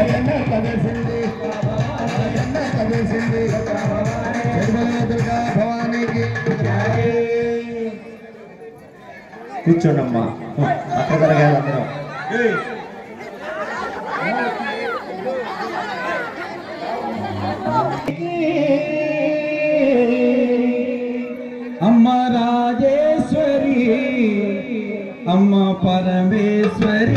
రాజన్న కదసింది రాజన్న కదసింది తిరుమల దుర్గా భవానీకి కూర్చోండమ్మా అక్కడ జరగాలి అందరం. అమ్మ రాజేశ్వరి అమ్మ పరమేశ్వరి.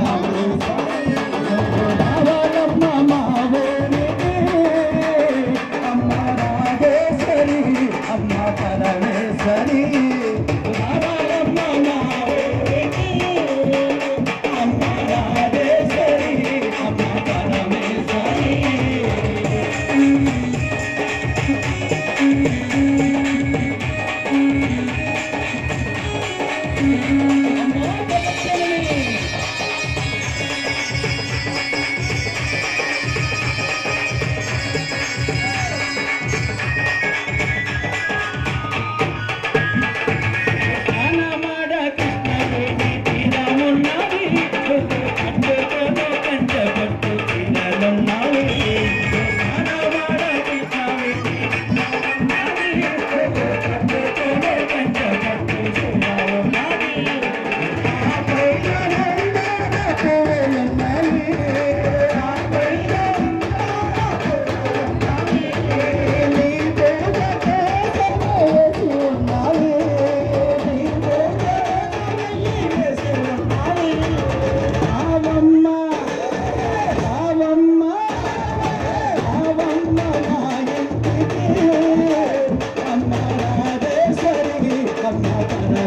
Thank you.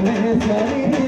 में शरीर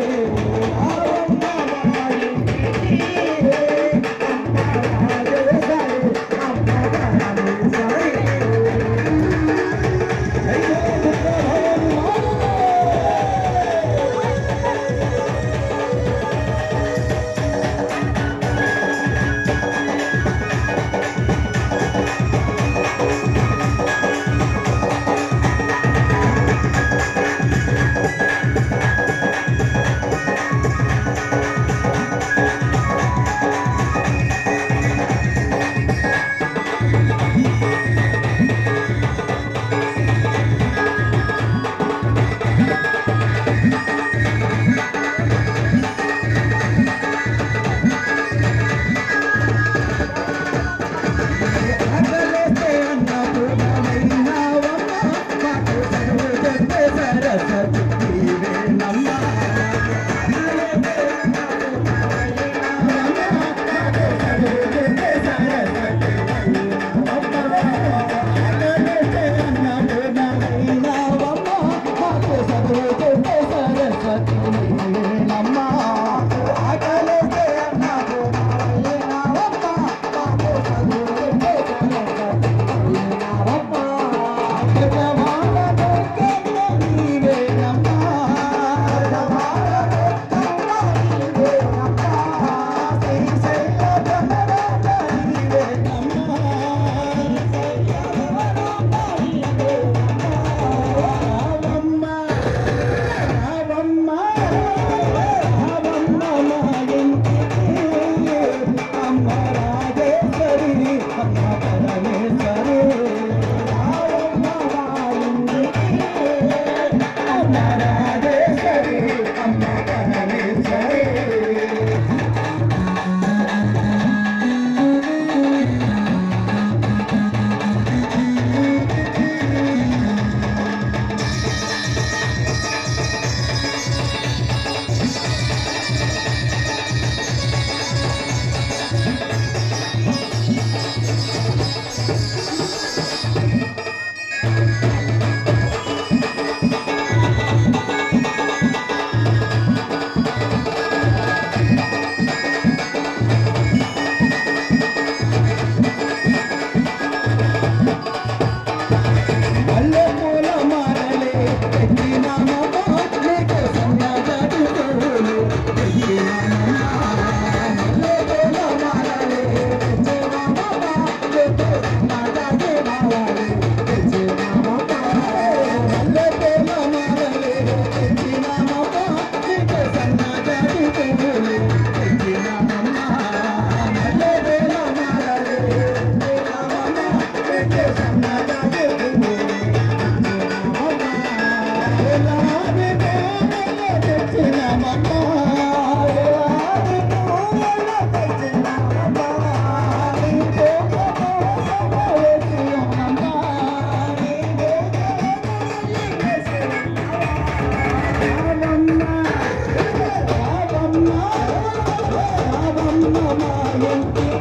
Mama,